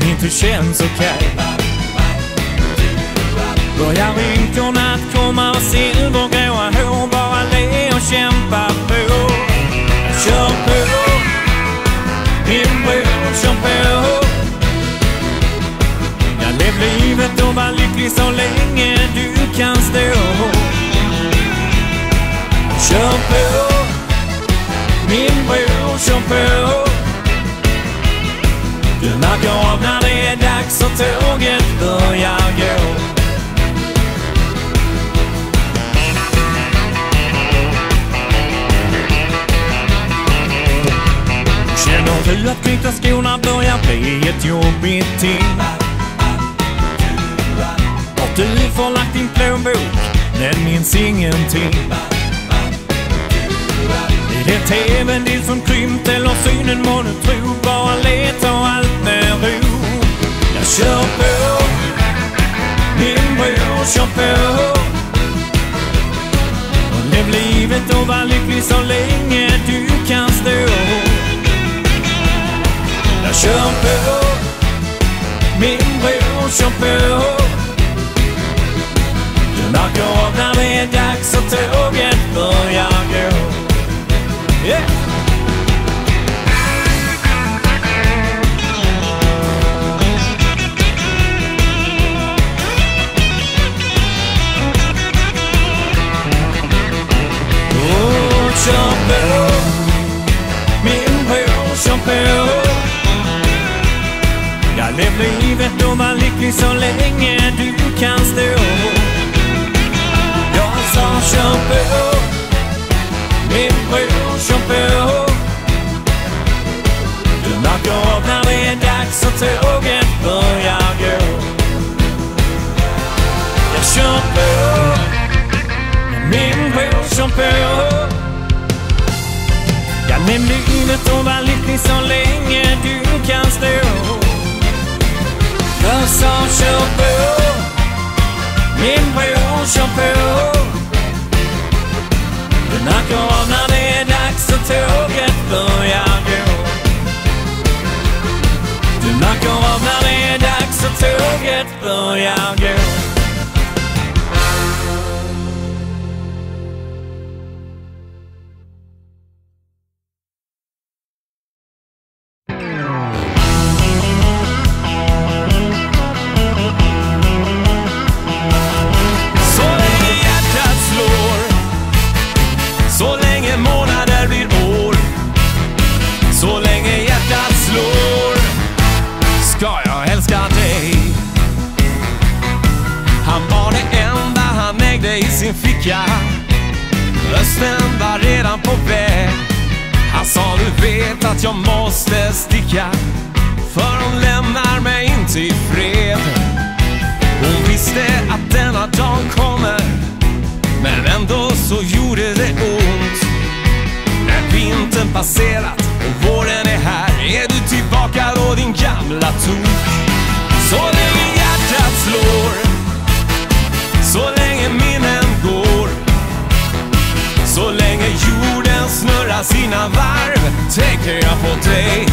som inte känns okej. Börjar rynkorna att komma och silvergråa hår Bara le och kämpa på så tåget börjar gå Känner du att knyta skorna börjar bli ett jobbigt ting? Har du förlagt din plånbok? Den minns ingenting. Är det tvn din som krympt eller synen må du tro? Bara leta allt med ro. Kör på, min bror kör på. Och lev livet och var lycklig så länge du kan stå. Jag kör på, min bror kör på. Du märker av när det är dags och tåget börjar gå. Yeah. Som bror kör på. Jag lev livet och var lycklig så länge du kan stå. Jag sa kör på, min bror kör på. Du märker av när det är dags och tåget börjar gå. Du märker av när det är dags och tåget börjar gå. Men ändå så gjorde det ont. När vintern passerat och våren är här Är du tillbaka då din gamla tok Så länge hjärtat slår Så länge minnen går. Så länge jorden snurrar sina varv Tänker jag på dig.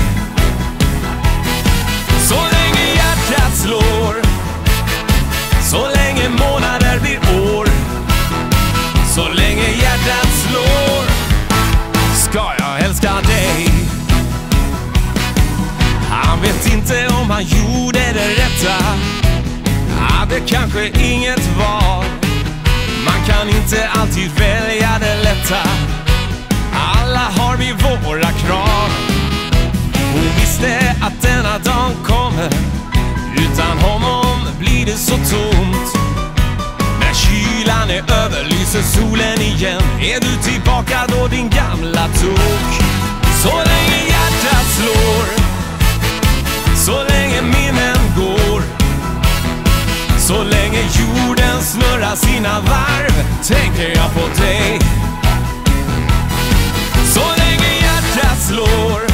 Man gjorde det rätta. Hade kanske inget val. Man kan inte alltid välja det lätta. Alla har vi våra krav. Hon visste att denna dag kommer. Utan honom blir det så tomt. När kylan är över lyser solen igen. Är du tillbaka då din gamla tok? Så länge hjärtat slår. Så länge jorden snurrar sina varv Tänker jag på dig. Så länge hjärtat slår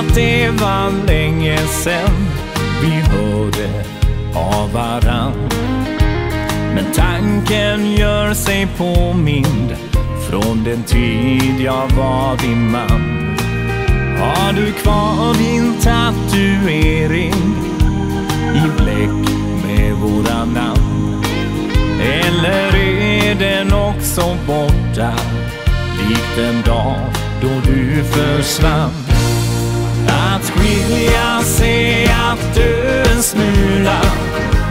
att det var länge sen vi hörde av varann. Men tanken gör sig påmind från den tid jag var din man. Har du kvar din tatuering i bläck med våra namn? Eller är den också borta likt en dag då du försvann? Att dö en smula.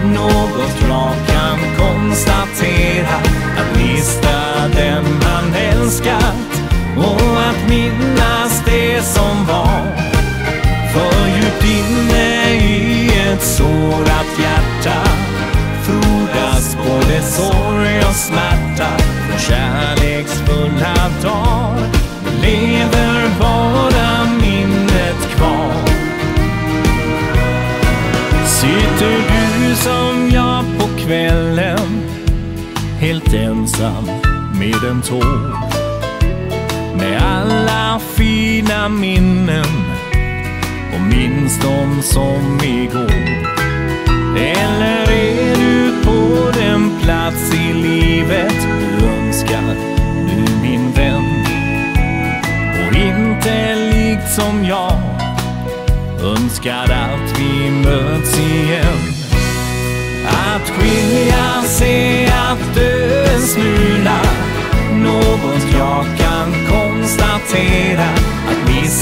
Något jag kan konstatera Att mista den man älskat Och att minnas det som var. För djupt inne i ett sårat hjärta ensam med en tår Med alla fina minnen Och minns dem som igår. Eller är du på den plats i livet du önskar Du min vän? Och inte likt som jag önskar att vi möts igen. Att skilja är att dö en smula. Något jag kan konstatera. Att mista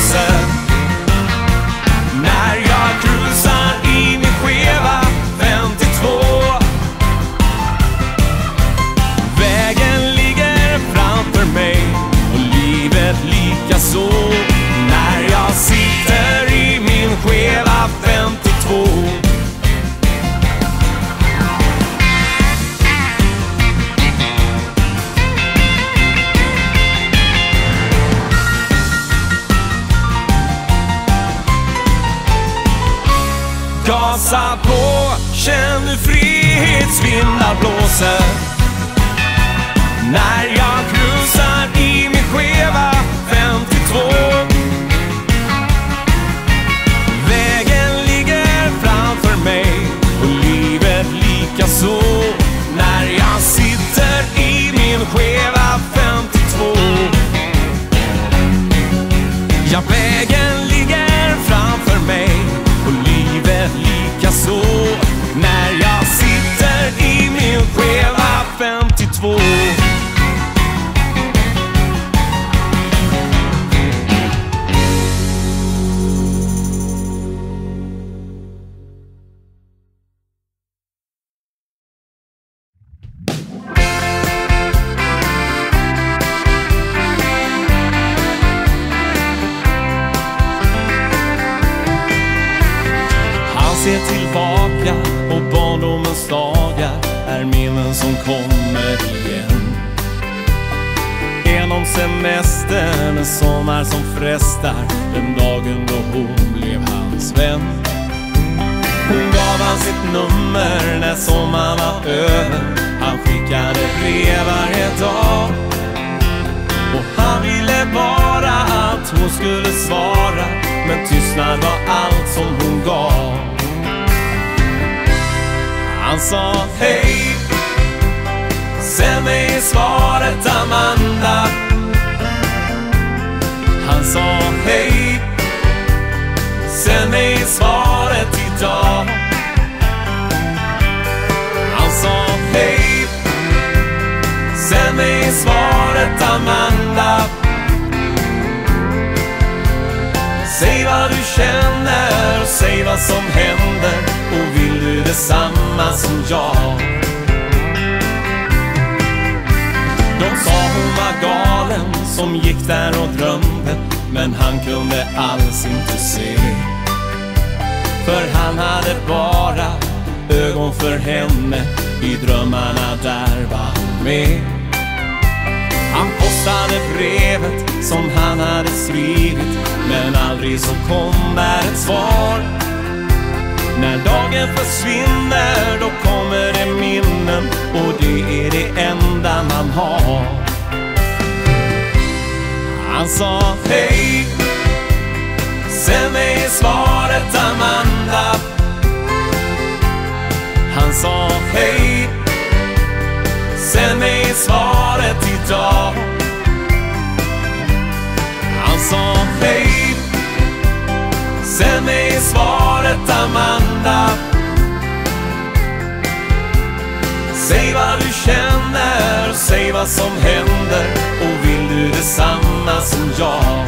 yourself Passa på, känn hur frihetsvindar blåser. När jag cruisar i min skeva 52 Vägen ligger framför mig och livet lika så. När jag sitter i min skeva 52 Jag väger kommer igen. Genom semestern, en sommar som frestar den dagen då hon blev hans vän. Hon gav han sitt nummer när sommaren var över. Han skickade brev varje dag. Och han ville bara att hon skulle svara Men tystnad var allt som hon gav Han sa hej Sänd mig svaret Amanda? Han sa hej. Sänd mig svaret idag? Han sa hej. Sänd mig svaret Amanda? Säg vad du känner säg vad som händer. Och vill du detsamma som jag? Sa hon var galen som gick där och drömde men han kunde alls inte se. För han hade bara ögon för henne i drömmarna där var hon med. Han postade brevet som han hade skrivit Men aldrig så kom där ett svar. När dagen försvinner då kommer med minnen Och det är det enda man har. Han sa hej. Sen är svaret Amanda. Han sa hej. Sen är svaret idag. Han sa hej. Sen är svaret Amanda. Säg vad du känner, säg vad som händer och vill du detsamma som jag?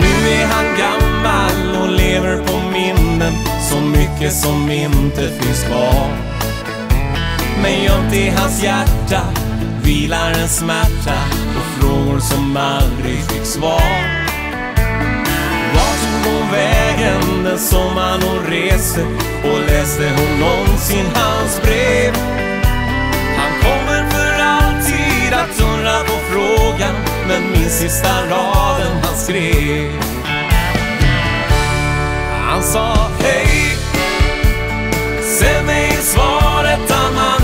Nu är han gammal och lever på minnen Så mycket som inte finns kvar. Men gömt i hans hjärta vilar en smärta på frågor som aldrig fick svar. Vart tog hon vägen den sommaren hon reste Och läste hon någonsin hans brev. Han kommer för alltid att undra på frågan Men min sista raden han skrev. Han sa hej Sänd mig svaret Amanda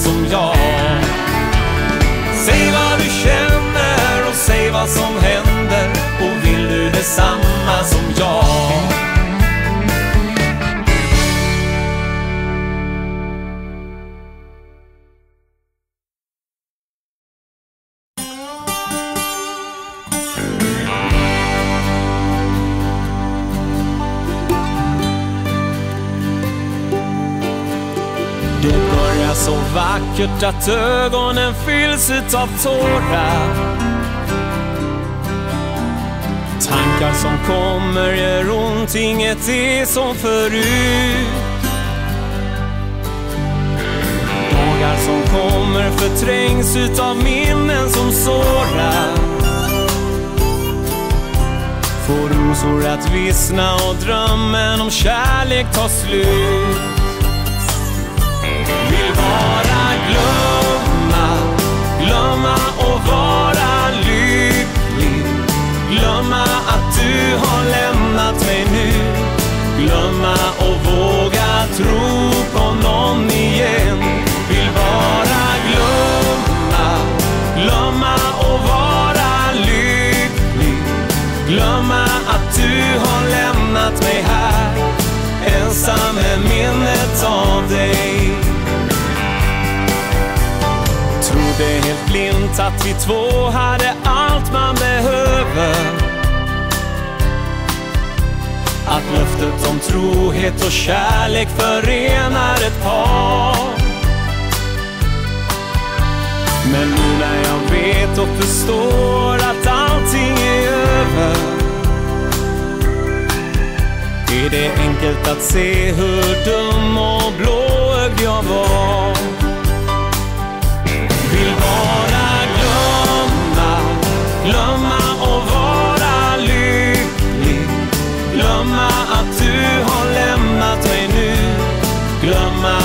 som jag. Säg vad du känner och säg vad som händer. Och vill du detsamma så vackert att ögonen fylls utav tårar Tankar som kommer gör ont, inget är som förut. Dagar som kommer förträngs utav minnen som sårar. Får rosor att vissna och drömmen om kärlek tar slut. Du har lämnat mig nu. Glömma och våga tro på någon igen. Vill bara glömma, glömma och vara lycklig. Glömma att du har lämnat mig här ensam med minnet av dig. Trodde helt blint att vi två hade allt man behöver. Att löftet om trohet och kärlek förenar ett par. Men nu när jag vet och förstår att allting är över är det enkelt att se hur dum och blåögd jag var. Vill bara att du har lämnat mig nu. Glömma